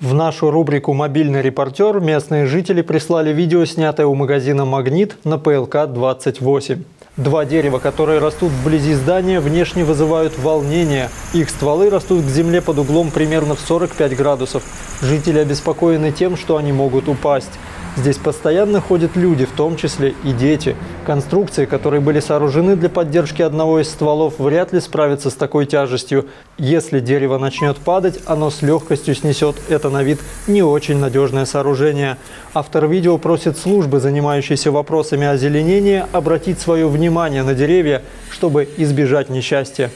В нашу рубрику «Мобильный репортер» местные жители прислали видео, снятое у магазина «Магнит» на ПЛК-28. Два дерева, которые растут вблизи здания, внешне вызывают волнение. Их стволы растут к земле под углом примерно в 45 градусов. Жители обеспокоены тем, что они могут упасть. Здесь постоянно ходят люди, в том числе и дети. Конструкции, которые были сооружены для поддержки одного из стволов, вряд ли справятся с такой тяжестью. Если дерево начнет падать, оно с легкостью снесет это на вид не очень надежное сооружение. Автор видео просит службы, занимающиеся вопросами озеленения, обратить свое внимание на деревья, чтобы избежать несчастья.